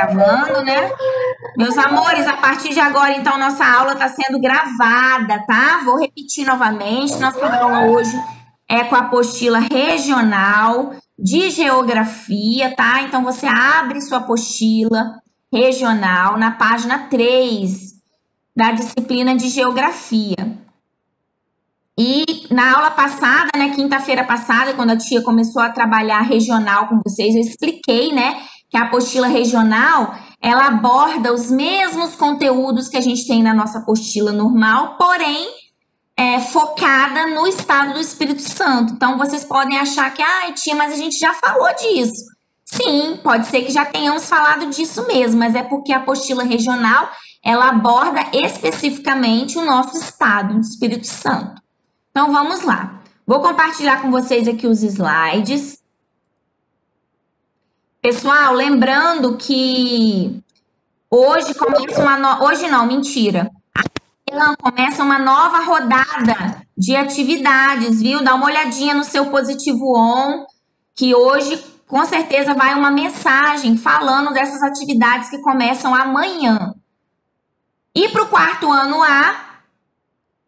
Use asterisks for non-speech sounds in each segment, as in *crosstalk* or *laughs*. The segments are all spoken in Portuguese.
gravando, né? Meus amores, a partir de agora, então, nossa aula está sendo gravada, tá? Vou repetir novamente. Nossa aula hoje é com a apostila regional de geografia, tá? Então, você abre sua apostila regional na página 3 da disciplina de geografia. E na aula passada, né, quinta-feira passada, quando a tia começou a trabalhar regional com vocês, eu expliquei, né, que a apostila regional, ela aborda os mesmos conteúdos que a gente tem na nossa apostila normal, porém é, focada no estado do Espírito Santo. Então, vocês podem achar que, ah, tia, mas a gente já falou disso. Sim, pode ser que já tenhamos falado disso mesmo, mas é porque a apostila regional, ela aborda especificamente o nosso estado do Espírito Santo. Então vamos lá. Vou compartilhar com vocês aqui os slides. Pessoal, lembrando que hoje começa uma no... hoje não, mentira. Amanhã começa uma nova rodada de atividades, viu? Dá uma olhadinha no seu positivo on, que hoje com certeza vai uma mensagem falando dessas atividades que começam amanhã. E para o quarto ano A,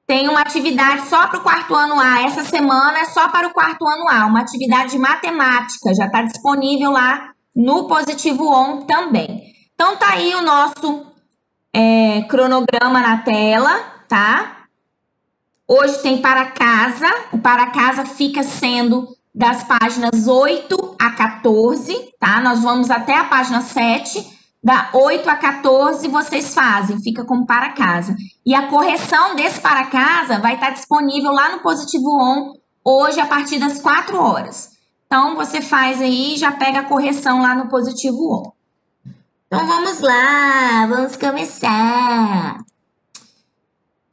tem uma atividade só para o quarto ano A. Essa semana é só para o quarto ano A, uma atividade de matemática. Já está disponível lá no Positivo On também. Então tá aí o nosso é, cronograma na tela, tá? Hoje tem para casa. O para casa fica sendo das páginas 8 a 14, tá? Nós vamos até a página 7 da 8 a 14 vocês fazem, fica como para casa. E a correção desse para casa vai estar disponível lá no Positivo On hoje a partir das 4 horas. Então você faz aí, já pega a correção lá no Positivo On. Então vamos lá, vamos começar.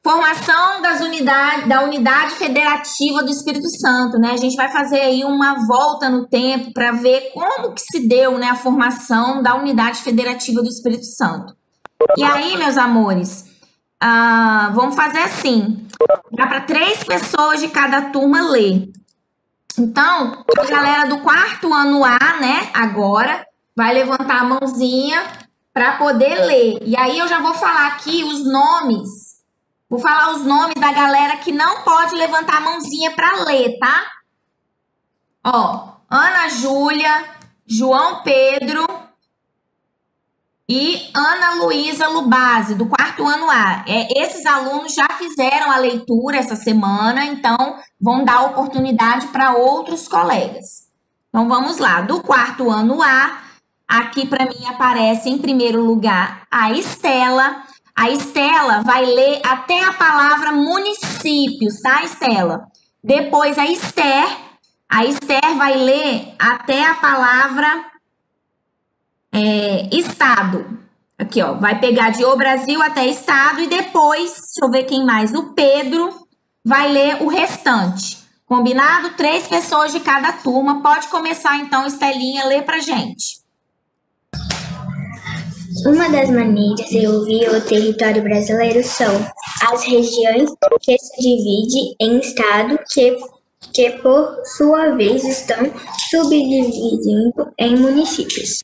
Formação das unidades, da unidade federativa do Espírito Santo, né? A gente vai fazer aí uma volta no tempo para ver como que se deu, né, a formação da unidade federativa do Espírito Santo. E aí, meus amores, ah, vamos fazer assim: dá para três pessoas de cada turma ler. Então, a galera do quarto ano A, né, agora, vai levantar a mãozinha para poder ler. E aí eu já vou falar aqui os nomes Vou falar os nomes da galera que não pode levantar a mãozinha para ler, tá? Ó, Ana Júlia, João Pedro e Ana Luísa Lubase, do quarto ano A. É, esses alunos já fizeram a leitura essa semana, então vão dar oportunidade para outros colegas. Então vamos lá, do quarto ano A, aqui para mim aparece em primeiro lugar a Estela, a Estela vai ler até a palavra municípios, tá, Estela? Depois a Esther, a Esther vai ler até a palavra é, estado. Aqui, ó, vai pegar de o Brasil até estado e depois, deixa eu ver quem mais, o Pedro vai ler o restante. Combinado? Três pessoas de cada turma. Pode começar então, Estelinha, ler pra gente. Uma das maneiras de ouvir o território brasileiro são as regiões que se dividem em estados que, que, por sua vez, estão subdividindo em municípios.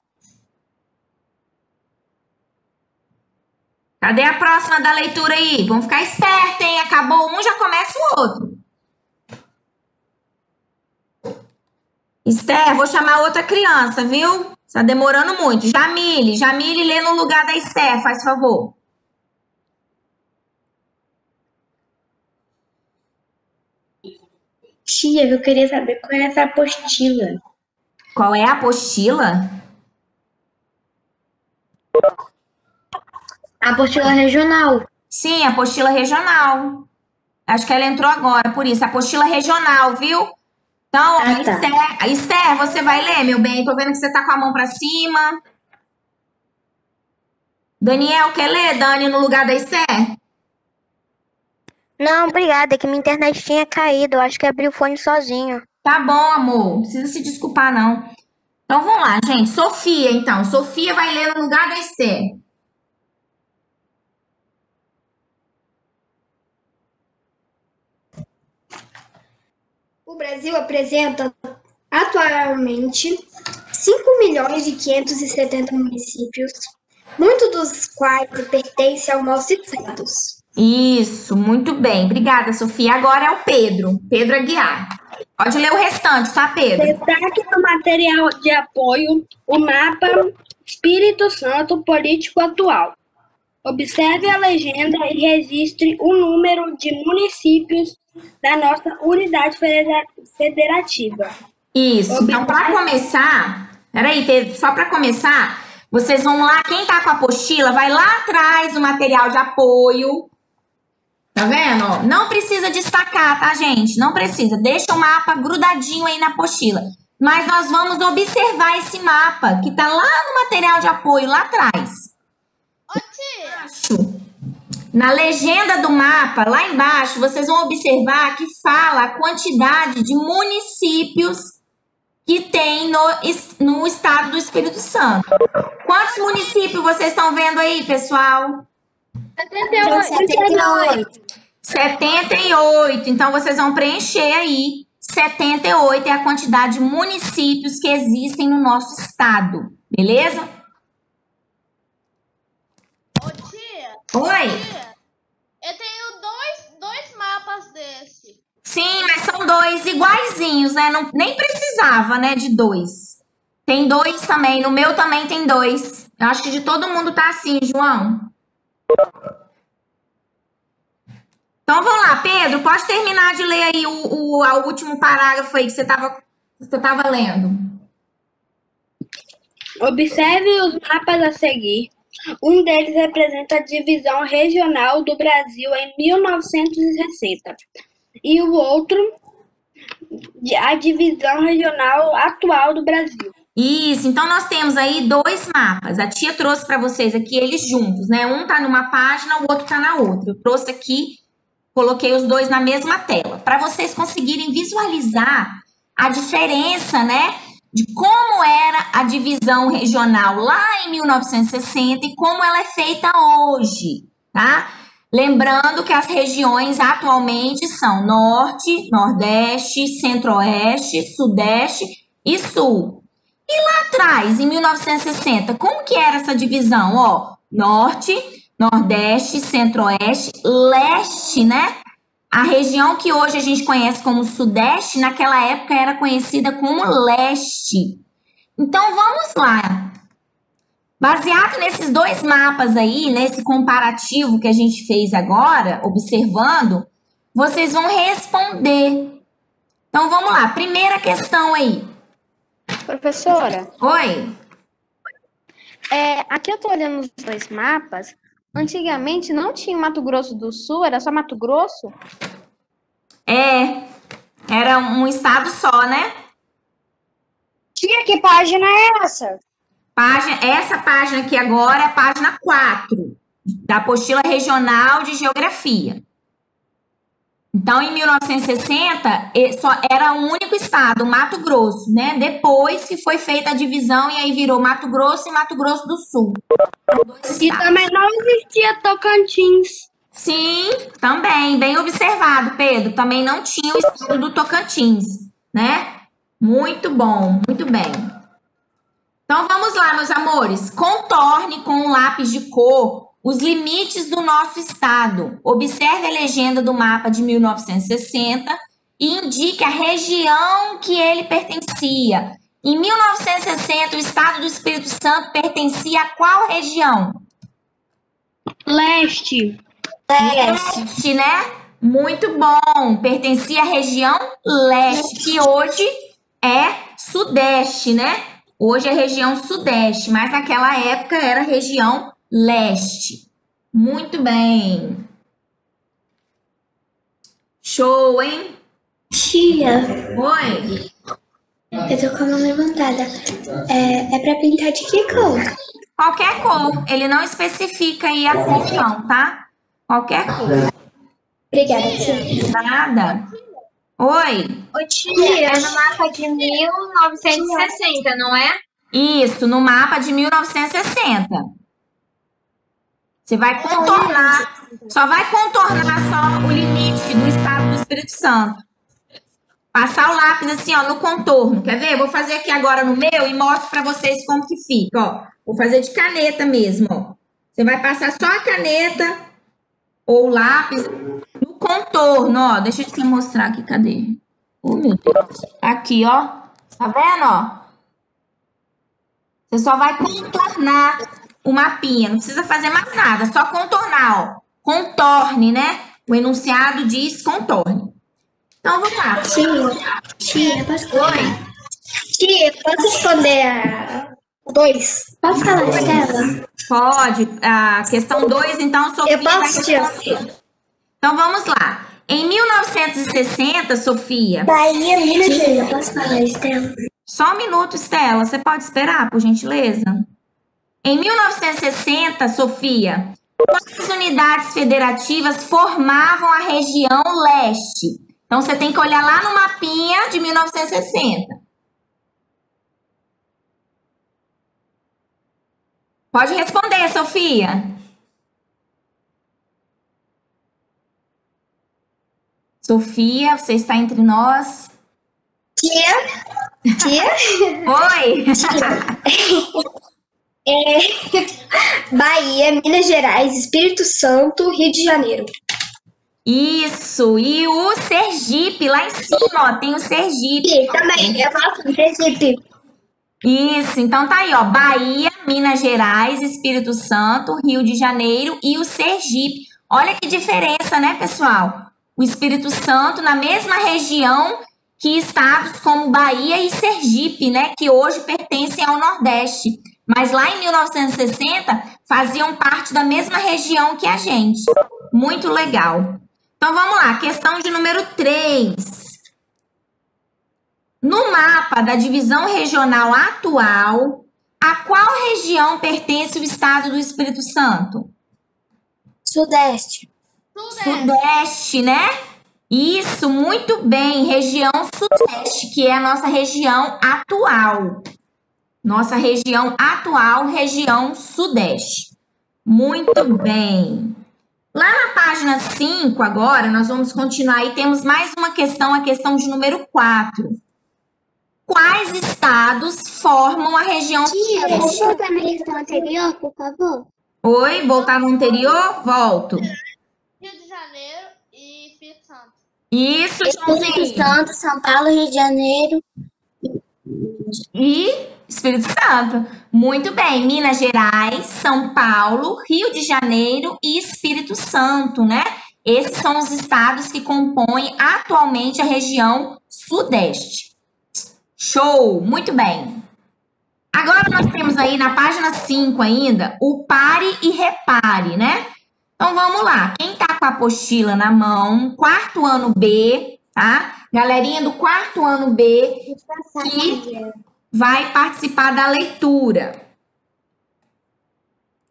Cadê a próxima da leitura aí? Vamos ficar espertos, hein? Acabou um, já começa o outro. Esther, vou chamar outra criança, viu? Está demorando muito. Jamile, Jamile, lê no lugar da Esther, faz favor. Tia, eu queria saber qual é essa apostila. Qual é a apostila? A apostila regional. Sim, a apostila regional. Acho que ela entrou agora, por isso. A apostila regional, viu? Então, ah, tá. Esther, Esther, você vai ler, meu bem? Tô vendo que você tá com a mão para cima. Daniel, quer ler, Dani, no lugar da Esther? Não, obrigada, é que minha internet tinha caído. Eu acho que abri o fone sozinho. Tá bom, amor. Não precisa se desculpar, não. Então, vamos lá, gente. Sofia, então. Sofia vai ler no lugar da Esther. O Brasil apresenta atualmente 5 milhões e 570 municípios, muitos dos quais pertencem ao nosso estado. Isso, muito bem. Obrigada, Sofia. Agora é o Pedro, Pedro Aguiar. Pode ler o restante, tá, Pedro? Destaque no material de apoio o mapa Espírito Santo político atual. Observe a legenda e registre o número de municípios da nossa unidade federativa. Isso. Então, para começar, peraí, só para começar, vocês vão lá, quem tá com a apostila, vai lá atrás do material de apoio. Tá vendo? Não precisa destacar, tá, gente? Não precisa. Deixa o mapa grudadinho aí na apostila. Mas nós vamos observar esse mapa que tá lá no material de apoio, lá atrás. Na legenda do mapa, lá embaixo, vocês vão observar que fala a quantidade de municípios que tem no, no estado do Espírito Santo. Quantos municípios vocês estão vendo aí, pessoal? 78. 78. Então, vocês vão preencher aí. 78 é a quantidade de municípios que existem no nosso estado. Beleza? Ô, Oi? Tia, eu tenho dois, dois mapas desse. Sim, mas são dois iguaizinhos, né? Não, nem precisava, né, de dois. Tem dois também. No meu também tem dois. Eu acho que de todo mundo tá assim, João. Então vamos lá, Pedro, pode terminar de ler aí o, o, o último parágrafo aí que você estava você tava lendo. Observe os mapas a seguir. Um deles representa a divisão regional do Brasil em 1960 e o outro a divisão regional atual do Brasil. Isso, então nós temos aí dois mapas. A tia trouxe para vocês aqui eles juntos, né? Um tá numa página, o outro tá na outra. Eu trouxe aqui, coloquei os dois na mesma tela, para vocês conseguirem visualizar a diferença, né? De como era a divisão regional lá em 1960 e como ela é feita hoje, tá? Lembrando que as regiões atualmente são Norte, Nordeste, Centro-Oeste, Sudeste e Sul. E lá atrás, em 1960, como que era essa divisão? Ó, Norte, Nordeste, Centro-Oeste, Leste, né? A região que hoje a gente conhece como Sudeste, naquela época era conhecida como Leste. Então vamos lá. Baseado nesses dois mapas aí, nesse comparativo que a gente fez agora, observando, vocês vão responder. Então vamos lá, primeira questão aí. Professora, Oi. é, aqui eu tô olhando os dois mapas. Antigamente não tinha Mato Grosso do Sul, era só Mato Grosso? É, era um estado só, né? Tia, que página é essa? Página, essa página aqui agora é a página 4 da apostila regional de geografia. Então, em 1960, e- só era um único estado, Mato Grosso, né? Depois que foi feita a divisão e aí virou Mato Grosso e Mato Grosso do Sul. E também não existia Tocantins. Sim, também, bem observado, Pedro. Também não tinha o estado do Tocantins, né? Muito bom, muito bem. Então vamos lá, meus amores. Contorne com um lápis de cor os limites do nosso estado. Observe a legenda do mapa de 1960 e indique a região que ele pertencia. Em 1960, o estado do Espírito Santo pertencia a qual região? Leste. Leste, né? Muito bom. Pertencia à região leste, que hoje é sudeste, né? Hoje é região sudeste, mas naquela época era região leste. Muito bem. Show, hein? Tia, Oi. eu tô com a mão levantada. É, é pra pintar de que cor? Qualquer cor. Ele não especifica aí a cor, não, tá? Qualquer cor. Obrigada, tia. Nada. Oi. Ô tia, é no mapa de 1960, não é? Isso, no mapa de 1960. Você vai contornar, só vai contornar só o limite do estado do Espírito Santo. Passar o lápis assim, ó, no contorno. Quer ver? Vou fazer aqui agora no meu e mostro pra vocês como que fica, ó. Vou fazer de caneta mesmo, ó. Você vai passar só a caneta ou o lápis no contorno, ó. Deixa eu te mostrar aqui, cadê? Oh, meu Deus. Aqui, ó. Tá vendo, ó? Você só vai contornar o mapinha. Não precisa fazer mais nada, só contornar, ó. Contorne, né? O enunciado diz contorne. Então, vamos lá. Tia, tia, posso responder? Tia, posso responder a dois? Posso falar, Estela? Pode. A questão 2, então, Sofia Eu posso, tia? Então, vamos lá. Em 1960, Sofia... Bahia, Minas Gerais. Posso falar, Estela? Só um minuto, Estela. Você pode esperar, por gentileza? Em 1960, Sofia, quantas unidades federativas formavam a região leste? Então, você tem que olhar lá no mapinha de 1960. Pode responder, Sofia. Sofia, você está entre nós. Tia? Tia? *laughs* Oi! *laughs* É... *laughs* Bahia, Minas Gerais, Espírito Santo, Rio de Janeiro. Isso, e o Sergipe, lá em cima, ó, tem o Sergipe. E também, eu faço Recife. Isso, então tá aí, ó, Bahia, Minas Gerais, Espírito Santo, Rio de Janeiro e o Sergipe. Olha que diferença, né, pessoal? O Espírito Santo na mesma região que estados como Bahia e Sergipe, né, que hoje pertencem ao Nordeste. Mas lá em 1960 faziam parte da mesma região que a gente. Muito legal. Então vamos lá, questão de número 3. No mapa da divisão regional atual, a qual região pertence o estado do Espírito Santo? Sudeste. Sudeste. Sudeste, né? Isso, muito bem. Região Sudeste, que é a nossa região atual. Nossa região atual, região Sudeste. Muito bem. Lá na página 5, agora, nós vamos continuar e temos mais uma questão, a questão de número 4. Quais estados formam a região Sudeste? voltar na questão anterior, por favor? Oi, voltar no anterior? Volto. Rio de Janeiro e Espírito Santo. Isso, Joãozinho. Santo, São Paulo, Rio de Janeiro. E Espírito Santo. Muito bem. Minas Gerais, São Paulo, Rio de Janeiro e Espírito Santo, né? Esses são os estados que compõem atualmente a região Sudeste. Show! Muito bem. Agora nós temos aí na página 5 ainda o pare e repare, né? Então vamos lá. Quem tá com a apostila na mão, quarto ano B, tá? Galerinha do quarto ano B que vai participar da leitura.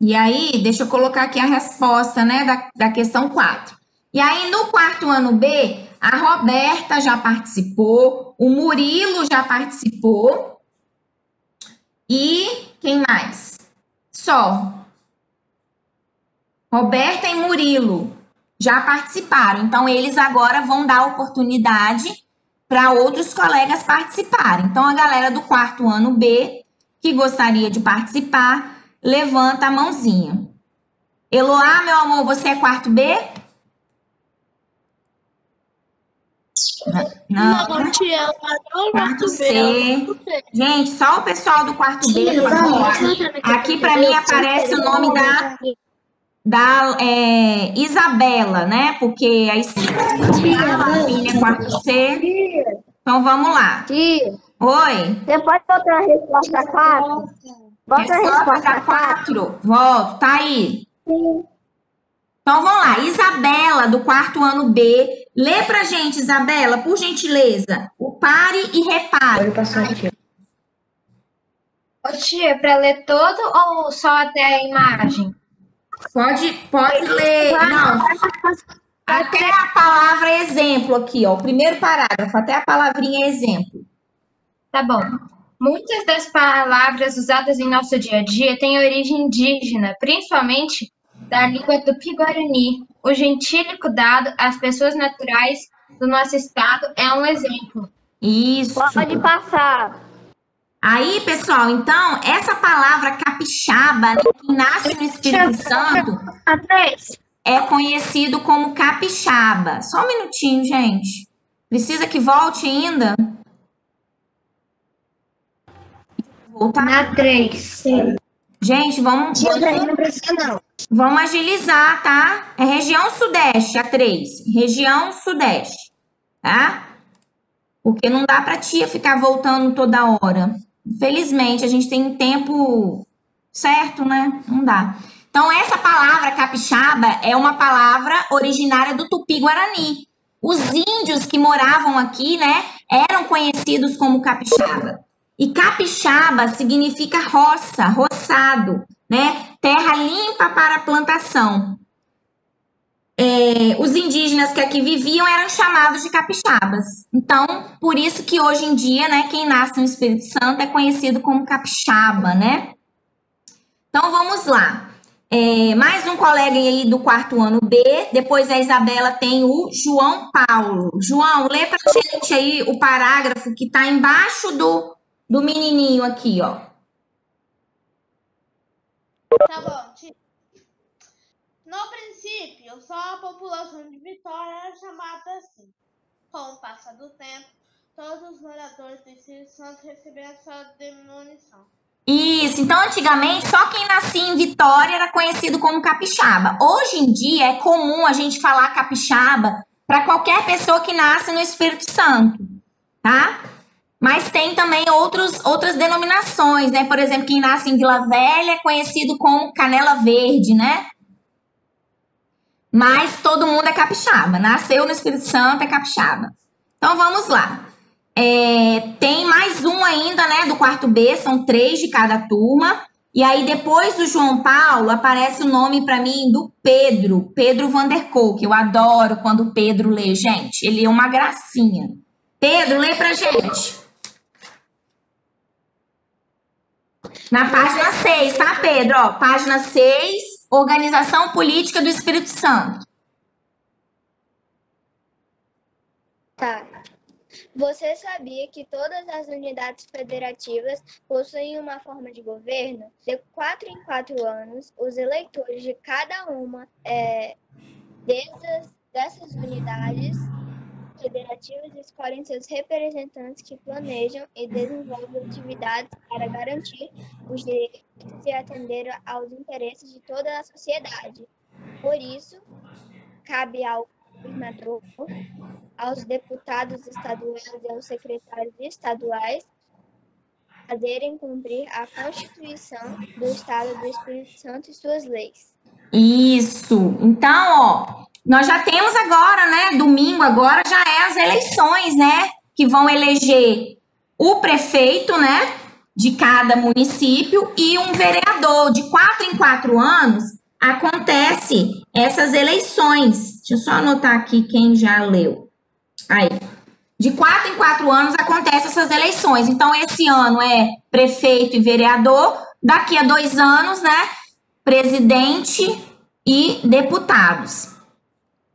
E aí, deixa eu colocar aqui a resposta, né, da, da questão 4. E aí, no quarto ano B, a Roberta já participou, o Murilo já participou. E quem mais? Só. Roberta e Murilo já participaram. Então, eles agora vão dar oportunidade para outros colegas participarem. Então, a galera do quarto ano B que gostaria de participar, levanta a mãozinha. Eloá, meu amor, você é quarto B? Não, né? tia, quarto C. Gente, só o pessoal do quarto B. Aqui para mim aparece o nome da da é, Isabela, né? Porque a Isabela, filha, quarto C. Então vamos lá. Tia, Oi. você pode botar a resposta 4? Bota a Resposta resposta da 4. 4. Volto, tá aí. Então vamos lá. Isabela, do quarto ano B. Lê pra gente, Isabela, por gentileza. O pare e repare. Ô tia, pra ler todo ou só até a imagem? Pode, pode ler. Não, até a palavra exemplo aqui, ó. O primeiro parágrafo, até a palavrinha exemplo. Tá bom. Muitas das palavras usadas em nosso dia a dia têm origem indígena, principalmente da língua do Guarani, o gentílico dado às pessoas naturais do nosso estado é um exemplo. Isso. Pode passar. Aí, pessoal, então, essa palavra capixaba, né, que nasce no Espírito Santo, é conhecido como capixaba. Só um minutinho, gente. Precisa que volte ainda? Voltar. Na três. Gente, vamos, não precisa, não. vamos agilizar, tá? É região sudeste, a 3. Região sudeste, tá? Porque não dá pra tia ficar voltando toda hora. Infelizmente, a gente tem tempo certo, né? Não dá. Então, essa palavra capixaba é uma palavra originária do tupi-guarani. Os índios que moravam aqui, né, eram conhecidos como capixaba. E capixaba significa roça, roçado, né? Terra limpa para plantação. É, os indígenas que aqui viviam eram chamados de capixabas. Então, por isso que hoje em dia, né, quem nasce no Espírito Santo é conhecido como capixaba, né? Então, vamos lá. É, mais um colega aí do quarto ano B. Depois a Isabela tem o João Paulo. João, lê pra gente aí o parágrafo que tá embaixo do, do menininho aqui, ó. Tá bom. No princípio, só a população de Vitória era chamada assim. Com o passar do tempo, todos os moradores do Espírito Santo receberam sua denominação. Isso, então antigamente só quem nascia em Vitória era conhecido como capixaba. Hoje em dia é comum a gente falar capixaba para qualquer pessoa que nasce no Espírito Santo, tá? Mas tem também outros, outras denominações, né? Por exemplo, quem nasce em Vila Velha é conhecido como Canela Verde, né? Mas todo mundo é capixaba. Nasceu no Espírito Santo é capixaba. Então vamos lá. É, tem mais um ainda, né, do quarto B, são três de cada turma. E aí, depois do João Paulo, aparece o nome para mim do Pedro, Pedro Vanderkook. Eu adoro quando o Pedro lê, gente. Ele é uma gracinha. Pedro, lê pra gente. Na página 6, tá, Pedro? Ó, página 6, Organização Política do Espírito Santo. Tá. Você sabia que todas as unidades federativas possuem uma forma de governo? De quatro em quatro anos, os eleitores de cada uma é, dessas, dessas unidades federativas escolhem seus representantes que planejam e desenvolvem atividades para garantir os direitos e atender aos interesses de toda a sociedade. Por isso, cabe ao governador aos deputados estaduais e aos secretários estaduais fazerem cumprir a Constituição do Estado do Espírito Santo e suas leis. Isso. Então, ó, nós já temos agora, né? Domingo agora já é as eleições, né? Que vão eleger o prefeito, né? De cada município e um vereador. De quatro em quatro anos acontece essas eleições. Deixa eu só anotar aqui quem já leu. Aí. De quatro em quatro anos acontecem essas eleições. Então, esse ano é prefeito e vereador. Daqui a dois anos, né? Presidente e deputados.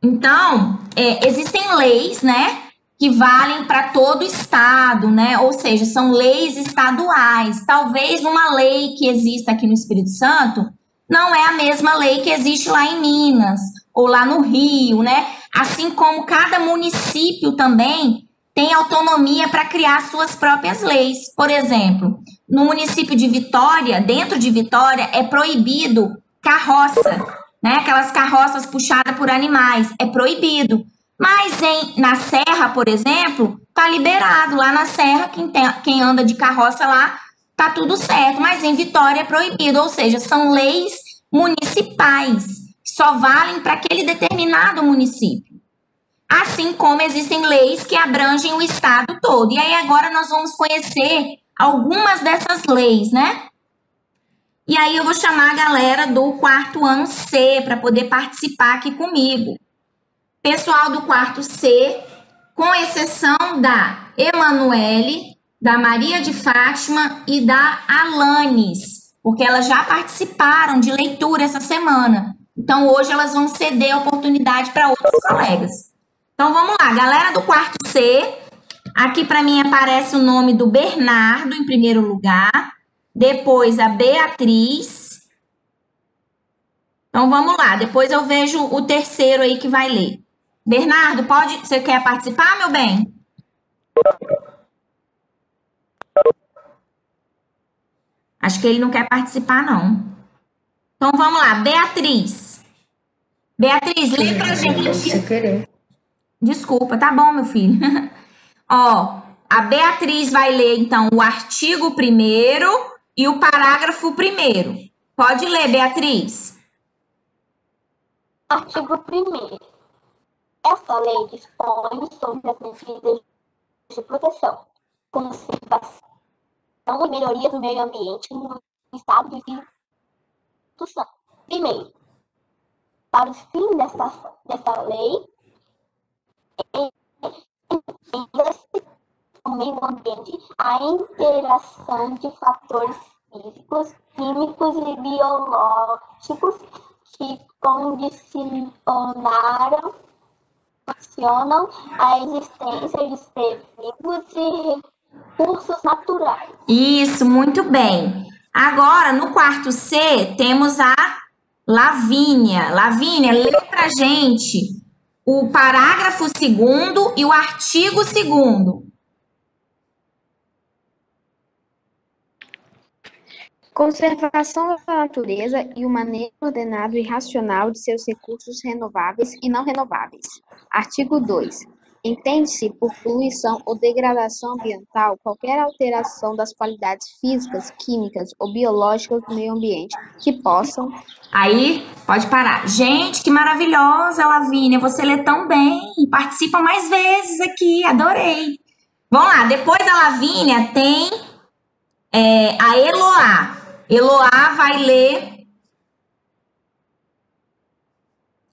Então, é, existem leis, né? Que valem para todo estado, né? Ou seja, são leis estaduais. Talvez uma lei que exista aqui no Espírito Santo não é a mesma lei que existe lá em Minas ou lá no Rio, né? Assim como cada município também tem autonomia para criar suas próprias leis. Por exemplo, no município de Vitória, dentro de Vitória, é proibido carroça, né? Aquelas carroças puxadas por animais, é proibido. Mas em, na Serra, por exemplo, tá liberado. Lá na Serra, quem, tem, quem anda de carroça lá, tá tudo certo. Mas em Vitória é proibido, ou seja, são leis municipais, só valem para aquele determinado município. Assim como existem leis que abrangem o estado todo. E aí agora nós vamos conhecer algumas dessas leis, né? E aí eu vou chamar a galera do quarto ano C para poder participar aqui comigo. Pessoal do quarto C, com exceção da Emanuele, da Maria de Fátima e da Alanes, porque elas já participaram de leitura essa semana. Então hoje elas vão ceder a oportunidade para outros colegas. Então vamos lá, galera do quarto C. Aqui para mim aparece o nome do Bernardo em primeiro lugar, depois a Beatriz. Então vamos lá, depois eu vejo o terceiro aí que vai ler. Bernardo, pode, você quer participar, meu bem? Acho que ele não quer participar não. Então vamos lá, Beatriz. Beatriz, lê pra gente. Desculpa, tá bom, meu filho. *laughs* Ó, a Beatriz vai ler então o artigo primeiro e o parágrafo primeiro. Pode ler, Beatriz. Artigo 1 Esta lei dispõe sobre as medidas de proteção, conservação e melhoria do meio ambiente no Estado do Espírito Santo. Primeiro, para os fins desta, desta lei, o meio ambiente a interação de fatores físicos, químicos e biológicos que condicionaram funcionam a existência de seres e recursos naturais. Isso, muito bem. Agora, no quarto C, temos a Lavínia. Lavínia, lê pra gente o parágrafo segundo e o artigo segundo. Conservação da natureza e o manejo ordenado e racional de seus recursos renováveis e não renováveis. Artigo 2. Entende-se por poluição ou degradação ambiental qualquer alteração das qualidades físicas, químicas ou biológicas do meio ambiente que possam. Aí, pode parar. Gente, que maravilhosa, Lavínia. Você lê tão bem. Participa mais vezes aqui. Adorei. Vamos lá. Depois da Lavínia tem é, a Eloá. Eloá vai ler.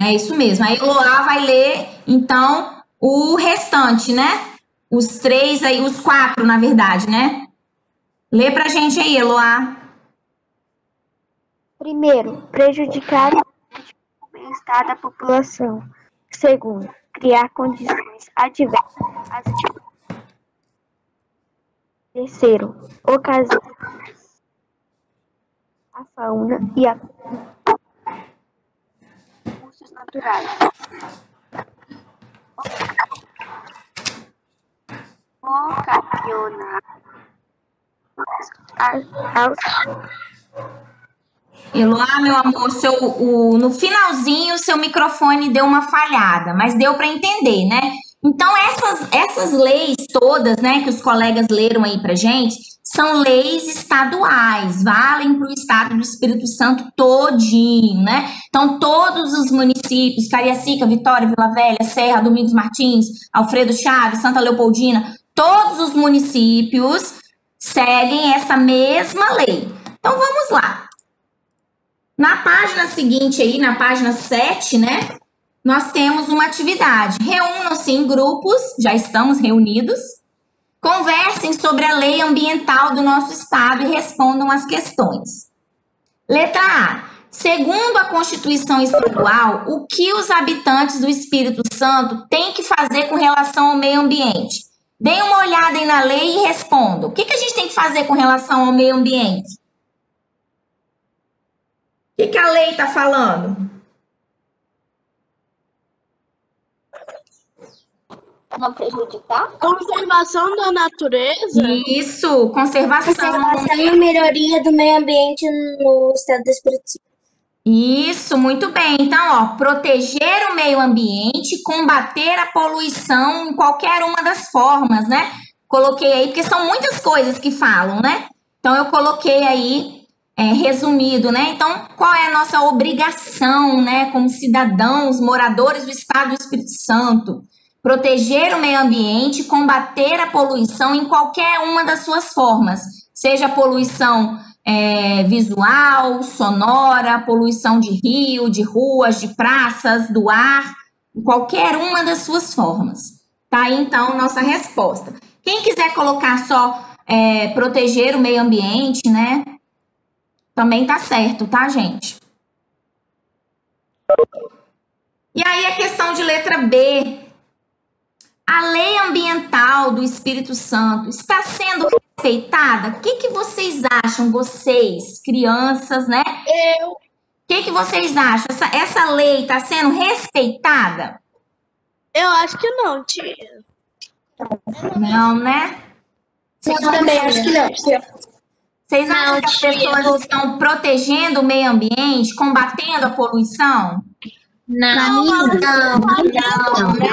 É isso mesmo. A Eloá vai ler, então, o restante, né? Os três aí, os quatro, na verdade, né? Lê pra gente aí, Eloá. Primeiro, prejudicar o bem-estar da população. Segundo, criar condições adversas atividades. Terceiro, ocasionar a fauna e a recursos naturais. Ocasionar Eloá, meu amor, seu, o, no finalzinho seu microfone deu uma falhada, mas deu para entender, né? Então, essas, essas leis todas, né, que os colegas leram aí pra gente, são leis estaduais, valem para o estado do Espírito Santo todinho, né? Então, todos os municípios, Cariacica, Vitória, Vila Velha, Serra, Domingos Martins, Alfredo Chaves, Santa Leopoldina, todos os municípios seguem essa mesma lei. Então, vamos lá. Na página seguinte aí, na página 7, né? Nós temos uma atividade. Reúnam-se em grupos, já estamos reunidos. Conversem sobre a lei ambiental do nosso estado e respondam as questões. Letra A. Segundo a Constituição Estadual, o que os habitantes do Espírito Santo têm que fazer com relação ao meio ambiente? Deem uma olhada aí na lei e respondam. O que, que a gente tem que fazer com relação ao meio ambiente? O que, que a lei está falando? Não prejudicar. Conservação da natureza. Isso, conservação. Conservação e melhoria do meio ambiente no estado do Espírito Santo. Isso, muito bem. Então, ó, proteger o meio ambiente, combater a poluição em qualquer uma das formas, né? Coloquei aí, porque são muitas coisas que falam, né? Então, eu coloquei aí é, resumido, né? Então, qual é a nossa obrigação, né, como cidadãos, moradores do Estado do Espírito Santo? Proteger o meio ambiente, combater a poluição em qualquer uma das suas formas, seja poluição é, visual, sonora, poluição de rio, de ruas, de praças, do ar, qualquer uma das suas formas. Tá aí, então, nossa resposta. Quem quiser colocar só é, proteger o meio ambiente, né? Também tá certo, tá, gente? E aí a questão de letra B. a lei ambiental do Espírito Santo está sendo respeitada? O que, que vocês acham, vocês, crianças, né? Eu. O que, que vocês acham? Essa, essa lei está sendo respeitada? Eu acho que não, tia. Não, né? Eu também acho que não. Vocês acham que as pessoas estão protegendo o meio ambiente, combatendo a poluição? Não, Não, né?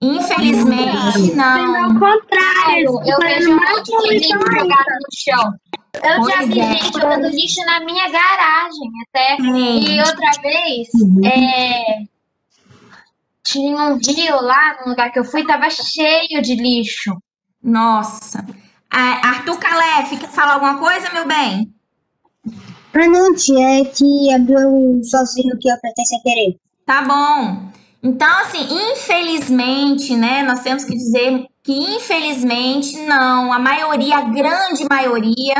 Infelizmente, não. Ao contrário, eu vejo um de lixo jogado no chão. Eu já Pois vi é. gente jogando lixo na minha garagem até. E outra vez, é, tinha um rio lá no lugar que eu fui, tava cheio de lixo. nossa. Arthur Calef, quer falar alguma coisa, meu bem? Ah, não, tia, é que abriu sozinho que eu apertei sem querer. Tá bom. Então, assim, infelizmente, né, nós temos que dizer que infelizmente não, a maioria, a grande maioria,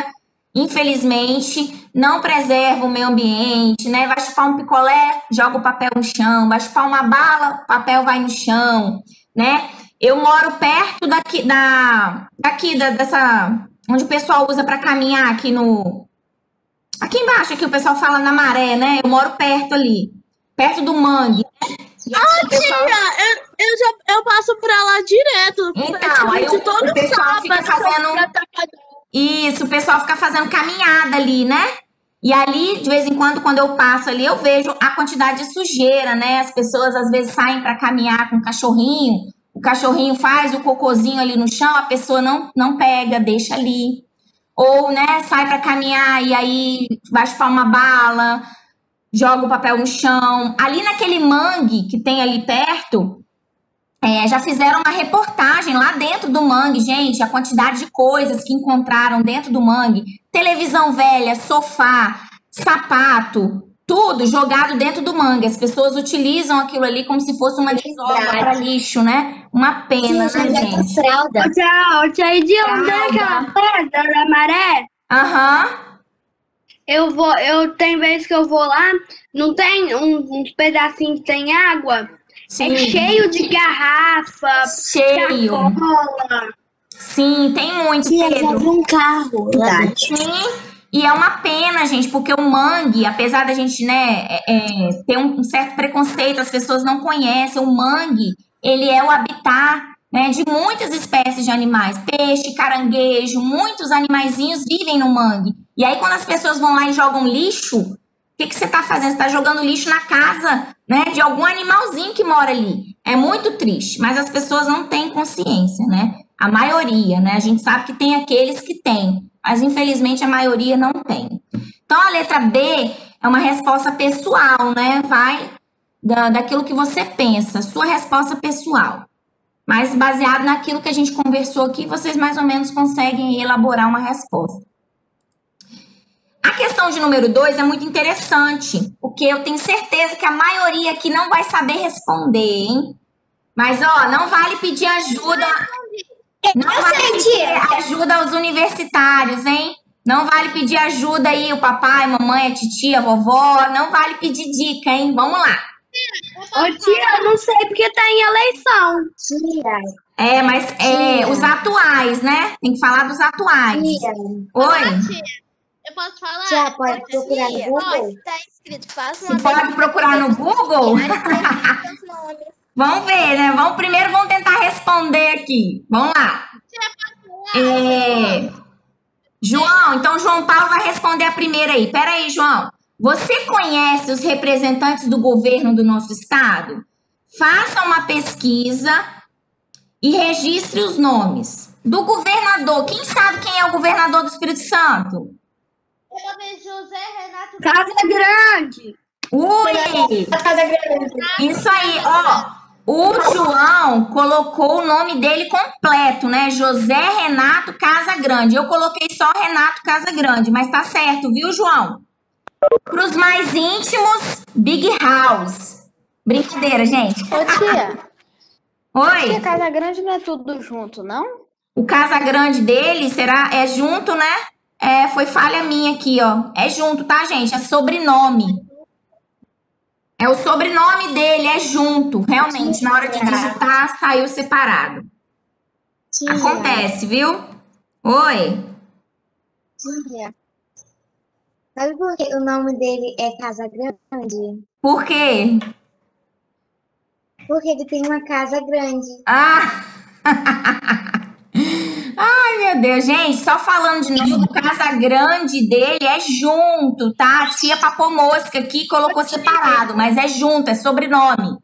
infelizmente, não preserva o meio ambiente, né? Vai chupar um picolé, joga o papel no chão, vai chupar uma bala, o papel vai no chão, né? Eu moro perto daqui, da, daqui da, dessa, onde o pessoal usa para caminhar aqui no, aqui embaixo, aqui o pessoal fala na maré, né? Eu moro perto ali, perto do mangue. né? O pessoal- eu, eu, já, eu passo por lá direto. Então, aí o, o pessoal fica fazendo. Isso, o pessoal fica fazendo caminhada ali, né? E ali, de vez em quando, quando eu passo ali, eu vejo a quantidade de sujeira, né? As pessoas às vezes saem para caminhar com o cachorrinho, o cachorrinho faz o cocôzinho ali no chão, a pessoa não, não pega, deixa ali. Ou, né, sai para caminhar e aí vai chupar uma bala, joga o papel no chão. Ali naquele mangue que tem ali perto, é, já fizeram uma reportagem lá dentro do mangue, gente, a quantidade de coisas que encontraram dentro do mangue. Televisão velha, sofá, sapato, tudo jogado dentro do mangue. As pessoas utilizam aquilo ali como se fosse uma desova para lixo, né? Uma pena, né, gente? fralda. Ô, tia, ô, tia, e de onde é aquela pedra da maré? Aham. Eu vou, eu tem vezes que eu vou lá, não tem um- uns pedacinhos que tem água, Sim. é cheio de garrafa, Cheio. sacola. Sim, tem muito, Pedro. um carro. Verdade. Sim, e é uma pena, gente, porque o mangue, apesar da gente, né, é, é, ter um, um certo preconceito, as pessoas não conhecem, o mangue, ele é o habitat, né, de muitas espécies de animais, peixe, caranguejo, muitos animaizinhos vivem no mangue. E aí, quando as pessoas vão lá e jogam lixo, o que, que você está fazendo? Você está jogando lixo na casa, né, de algum animalzinho que mora ali. É muito triste, mas as pessoas não têm consciência, né? A maioria, né? A gente sabe que tem aqueles que têm, mas infelizmente a maioria não tem. Então a letra B é uma resposta pessoal, né? Vai da, daquilo que você pensa, sua resposta pessoal. Mas baseado naquilo que a gente conversou aqui, vocês mais ou menos conseguem elaborar uma resposta. A questão de número 2 é muito interessante, porque eu tenho certeza que a maioria aqui não vai saber responder, hein? Mas, ó, não vale pedir ajuda. Não vale pedir ajuda aos universitários, hein? Não vale pedir ajuda aí, o papai, a mamãe, a titia, a vovó. Não vale pedir dica, hein? Vamos lá. Ô, tia, eu não sei porque tá em eleição. Tia, É, mas é, os atuais, né? Tem que falar dos atuais. tia. Oi? Tia, posso falar? Tia, pode Tia, procurar no Google? Tá escrito, faça Você pode procurar no Google? *laughs* Vamos ver, né? Vamos primeiro vamos tentar responder aqui. Vamos lá. É, João, então João Paulo vai responder a primeira aí. Pera aí, João. Você conhece os representantes do governo do nosso estado? Faça uma pesquisa e registre os nomes. Do governador, quem sabe quem é o governador do Espírito Santo? Eu falei José Renato Casa Grande. Ui! Casa Grande. Isso aí, ó. O João colocou o nome dele completo, né? José Renato Casa Grande. Eu coloquei só Renato Casa Grande, mas tá certo, viu, João? Para os mais íntimos, Big House. Brincadeira, gente. Ô, tia, *laughs* tia, Oi. Casa Grande não é tudo junto, não? O Casa Grande dele será é junto, né? É, foi falha minha aqui, ó. É junto, tá, gente? É sobrenome. É o sobrenome dele, é junto. Realmente, na hora de digitar, saiu separado. Tia, Acontece, viu? Oi. tia. Sabe por que o nome dele é Casa Grande? Por quê? Porque ele tem uma casa grande. Ah! *laughs* Meu Deus, gente, só falando de novo, Casa Grande dele é junto, tá? A tia papou mosca aqui e colocou separado, mas é junto, é sobrenome.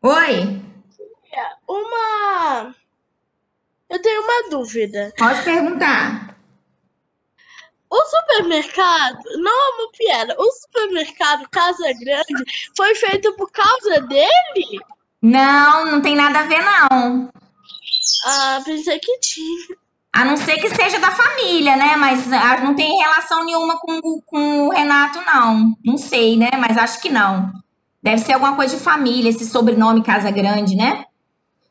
Oi? Uma. Eu tenho uma dúvida. Pode perguntar. O supermercado, não é uma piada, o supermercado Casa Grande foi feito por causa dele? Não, não tem nada a ver, não. Ah, pensei que tinha. A não ser que seja da família, né? Mas ah, não tem relação nenhuma com, o- com o Renato, não. Não sei, né? Mas acho que não. Deve ser alguma coisa de família, esse sobrenome Casa Grande, né?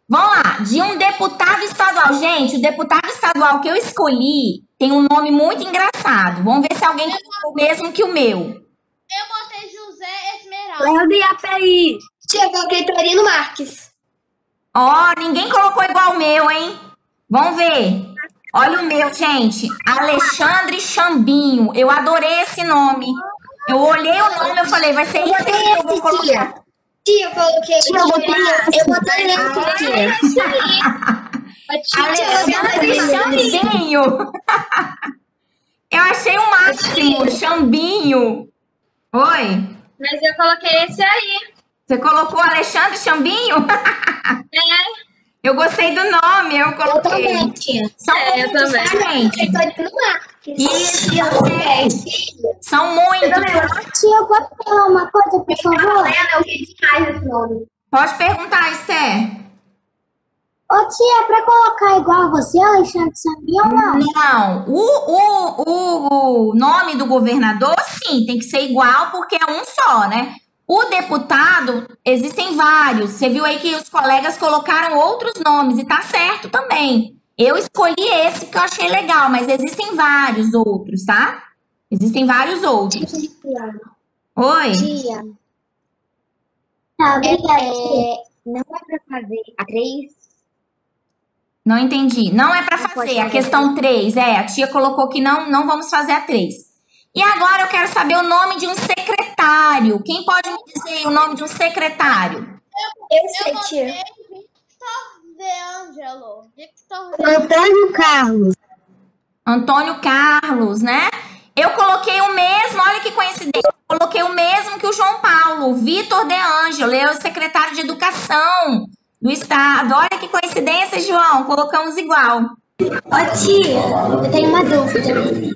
Vamos lá, de um deputado estadual. Gente, o deputado estadual que eu escolhi tem um nome muito engraçado. Vamos ver se alguém colocou o mesmo que o meu. Eu botei José Esmeralda. Léo de API. Tia, coloquei Torino Marques. Ó, ninguém colocou igual o meu, hein? Vamos ver. Olha o meu, gente. Alexandre Chambinho. Eu adorei esse nome. Eu olhei o nome e falei, vai ser isso que eu vou colocar. Tia, eu coloquei. Tia, eu botei esse. Eu botei esse, tia. Alexandre Chambinho. Eu achei o máximo, Chambinho. Oi. Mas eu coloquei esse aí. Você colocou Alexandre Chambinho? *laughs* Eu gostei do nome, eu coloquei. tia. São É, eu muitos, também. tá, gente? Isso, eu sei. São muitos. Tia, eu posso falar uma coisa, por favor? eu ri demais esse nome. Pode perguntar, Esther. Ô, tia, é pra colocar igual a você, Alexandre Sabia ou não? Não, o, o, o nome do governador, sim, tem que ser igual, porque é um só, né? O deputado, existem vários. Você viu aí que os colegas colocaram outros nomes, e tá certo também. Eu escolhi esse que eu achei legal, mas existem vários outros, tá? Existem vários outros. Oi? Tia. Tá, obrigada, tia. Não é pra fazer a três? Não entendi. Não é para fazer. A questão 3, é, a tia colocou que não, não vamos fazer a 3. E agora eu quero saber o nome de um secretário. Quem pode me dizer o nome de um secretário? Eu sei, tia. Victor De Angelo. Victor De Antônio Carlos. Antônio Carlos, né? Eu coloquei o mesmo, olha que coincidência. Eu coloquei o mesmo que o João Paulo, Vitor De Angelo, ele é o secretário de Educação do Estado. Olha que coincidência, João. Colocamos igual. Ô, tia, eu tenho uma dúvida.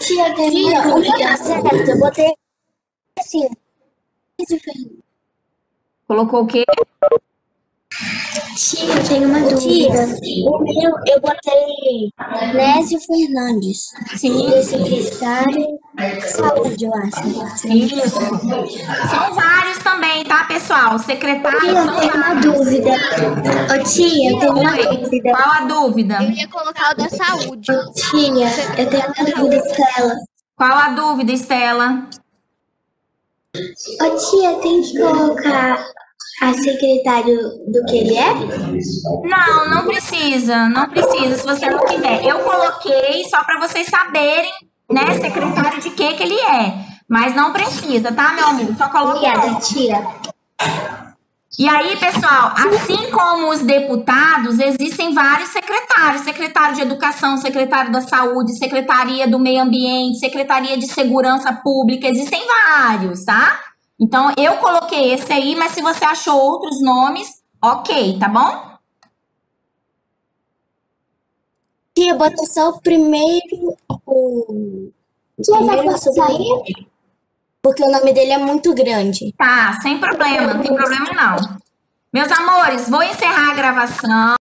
Tia, uma dúvida. Certo, eu botei assim. Colocou o quê? Tia, eu tenho uma dúvida. o meu, eu botei Nésio Fernandes. É secretário de saúde, eu acho. Isso. São vários também, tá, pessoal? Secretários Tia, eu tenho uma dúvida. Ô, tia, eu tenho uma Oi. dúvida. Qual a dúvida? ia colocar o da saúde. Tia, eu tenho uma dúvida, Estela. Qual a dúvida, Estela? Ô, tia, tem que colocar a secretário do que ele é? Não, não precisa, não precisa, se você não quiser. Eu coloquei só para vocês saberem, né, secretário de que que ele é. Mas não precisa, tá, meu amigo? Só coloque Obrigada, tia. E aí, pessoal, assim como os deputados, existem vários secretários: secretário de Educação, secretário da Saúde, secretaria do Meio Ambiente, secretaria de Segurança Pública, existem vários, tá? Então, eu coloquei esse aí, mas se você achou outros nomes, ok, tá bom? Tia, bota só o primeiro. O... Tia, já pode sair? Porque o nome dele é muito grande. Tá, sem problema, não tem problema não. Meus amores, vou encerrar a gravação.